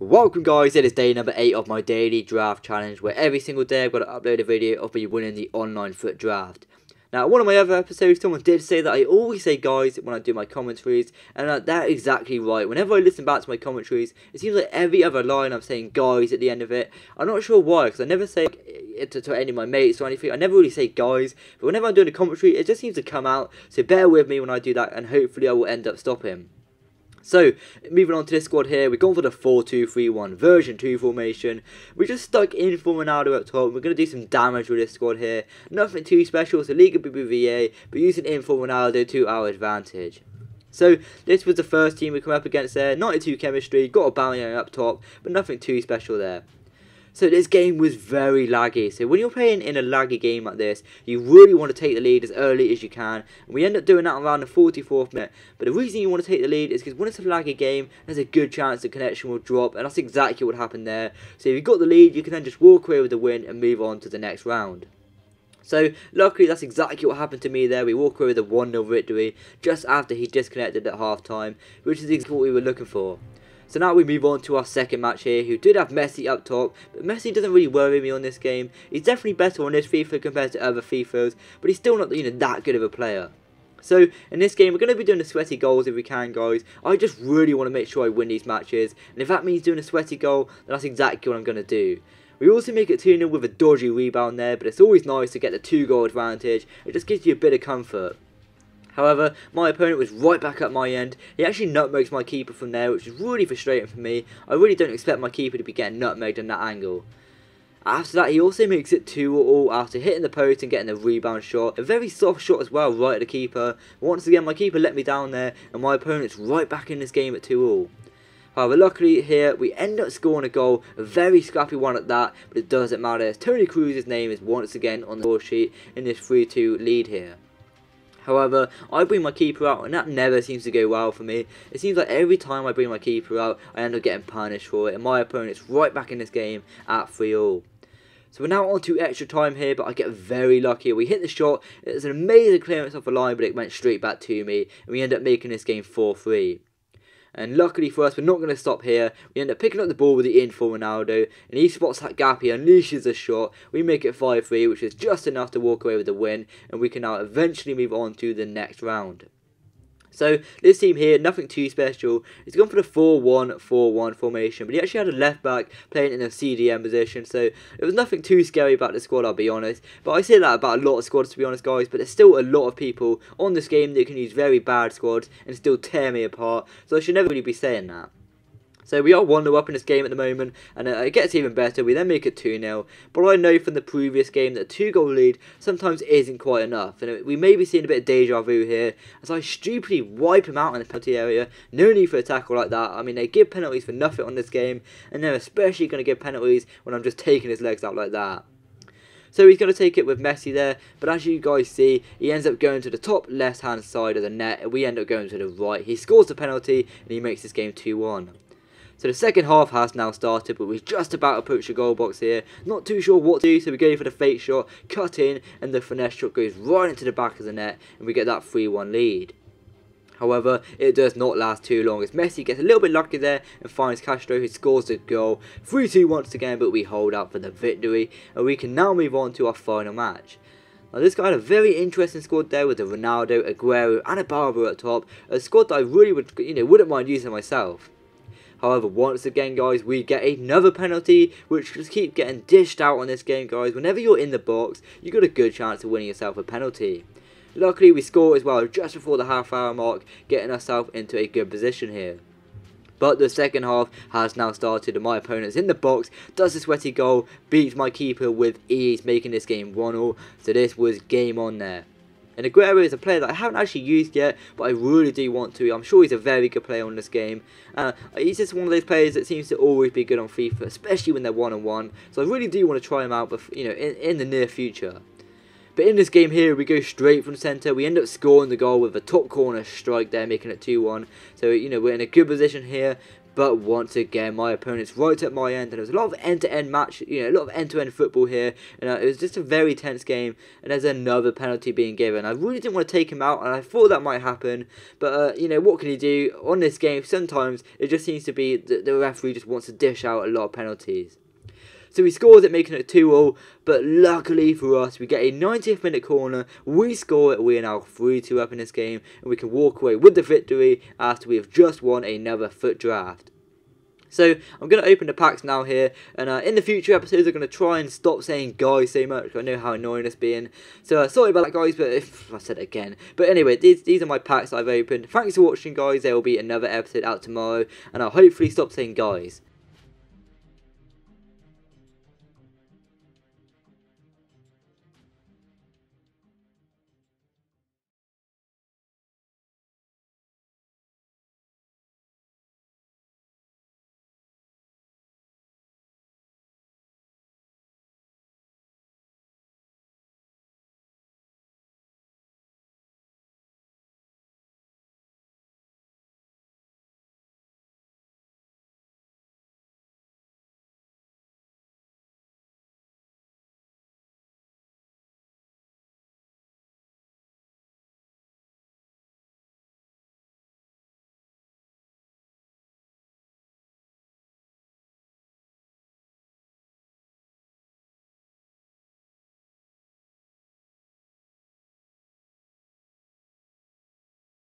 Welcome guys, it is day number 8 of my daily draft challenge where every single day I've got to upload a video of me winning the online FUT draft. Now, one of my other episodes, someone did say that I always say guys when I do my commentaries, and uh, that's exactly right. Whenever I listen back to my commentaries, it seems like every other line I'm saying guys at the end of it. I'm not sure why, because I never say it to, to, any of my mates or anything. I never really say guys, but whenever I'm doing a commentary, it just seems to come out. So bear with me when I do that, and hopefully I will end up stopping. So, moving on to this squad here, we're going for the 4-2-3-1 version 2 formation. We're just stuck inform Ronaldo up top. We're going to do some damage with this squad here. Nothing too special, it's so Liga BBVA, but using inform Ronaldo to our advantage. So, this was the first team we come up against there. 92 chemistry, got a Aubameyang up top, but nothing too special there. So this game was very laggy. So when you're playing in a laggy game like this, you really want to take the lead as early as you can. And we end up doing that around the 44th minute. But the reason you want to take the lead is because when it's a laggy game, there's a good chance the connection will drop. And that's exactly what happened there. So if you've got the lead, you can then just walk away with the win and move on to the next round. So, luckily, that's exactly what happened to me there. We walk away with a 1-0 victory just after he disconnected at half time, which is exactly what we were looking for. So now we move on to our second match here, who did have Messi up top, but Messi doesn't really worry me on this game. He's definitely better on this FIFA compared to other FIFAs, but he's still not you know that good of a player. So, in this game, we're going to be doing the sweaty goals if we can, guys. I just really want to make sure I win these matches, and if that means doing a sweaty goal, then that's exactly what I'm going to do. We also make it 2-0 with a dodgy rebound there, but it's always nice to get the 2 goal advantage. It just gives you a bit of comfort. However, my opponent was right back at my end. He actually nutmegs my keeper from there, which is really frustrating for me. I really don't expect my keeper to be getting nutmegged in that angle. After that, he also makes it 2 all after hitting the post and getting the rebound shot. A very soft shot as well, right at the keeper. Once again, my keeper let me down there, and my opponent's right back in this game at 2 all. However, luckily here, we end up scoring a goal, a very scrappy one at that, but it doesn't matter. Toni Kroos's name is once again on the score sheet in this 3-2 lead here. However, I bring my keeper out and that never seems to go well for me. It seems like every time I bring my keeper out, I end up getting punished for it and my opponent's right back in this game at 3 all. So we're now on to extra time here, but I get very lucky. We hit the shot, it's an amazing clearance off the line, but it went straight back to me, and we end up making this game 4-3. And luckily for us, we're not going to stop here. We end up picking up the ball with the inform Ronaldo. And he spots that gap, he unleashes a shot. We make it 5-3, which is just enough to walk away with the win. And we can now eventually move on to the next round. So this team here, nothing too special. He's gone for the 4-1-4-1 formation, but he actually had a left back playing in a CDM position, so it was nothing too scary about the squad, I'll be honest. But I say that about a lot of squads, to be honest, guys, but there's still a lot of people on this game that can use very bad squads and still tear me apart, so I should never really be saying that. So we are 1-0 up in this game at the moment, and uh, it gets even better. We then make it 2-0. But I know from the previous game that a two-goal lead sometimes isn't quite enough. And we may be seeing a bit of deja vu here, as I stupidly wipe him out in the penalty area. No need for a tackle like that. I mean, they give penalties for nothing on this game, and they're especially going to give penalties when I'm just taking his legs out like that. So he's going to take it with Messi there, but as you guys see, he ends up going to the top left hand side of the net, and we end up going to the right. He scores the penalty, and he makes this game 2-1. So the second half has now started, but we're just about to approach the goal box here. Not too sure what to do, so we go for the fake shot, cut in, and the finesse shot goes right into the back of the net, and we get that 3-1 lead. However, it does not last too long as Messi gets a little bit lucky there and finds Castro who scores the goal. 3-2 once again, but we hold out for the victory, and we can now move on to our final match. Now this guy had a very interesting squad there with the Ronaldo, Aguero and a Barber at top, a squad that I really would, you know, wouldn't mind using myself. However, once again, guys, we get another penalty, which just keep getting dished out on this game, guys. Whenever you're in the box, you got a good chance of winning yourself a penalty. Luckily, we score as well just before the half hour mark, getting ourselves into a good position here. But the second half has now started and my opponent's in the box, does a sweaty goal, beats my keeper with ease, making this game 1-0. So this was game on there. And Aguero is a player that I haven't actually used yet, but I really do want to. I'm sure he's a very good player on this game. Uh, he's just one of those players that seems to always be good on FIFA, especially when they're one-on-one. -on -one. So I really do want to try him out, you know, in, in the near future. But in this game here, we go straight from centre. We end up scoring the goal with a top corner strike there, making it 2-1. So, you know, we're in a good position here. But once again, my opponent's right at my end, and there was a lot of end-to-end match, you know, a lot of end-to-end football here, and uh, it was just a very tense game. And there's another penalty being given. I really didn't want to take him out, and I thought that might happen, but uh, you know, what can you do on this game? Sometimes it just seems to be that the referee just wants to dish out a lot of penalties. So he scores it, making it 2 all. But luckily for us, we get a 90th minute corner. We score it. We are now 3 2 up in this game. And we can walk away with the victory after we have just won another FUT draft. So I'm going to open the packs now here, and uh, in the future episodes I'm going to try and stop saying guys so much. I know how annoying it's being. So uh, sorry about that guys, but if I said it again. But anyway, these, these are my packs I've opened. Thanks for watching guys, there will be another episode out tomorrow, and I'll hopefully stop saying guys.